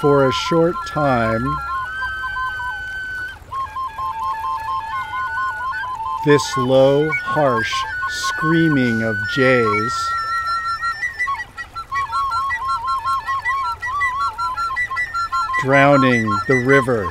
for a short time, this low, harsh screaming of jays drowning the river.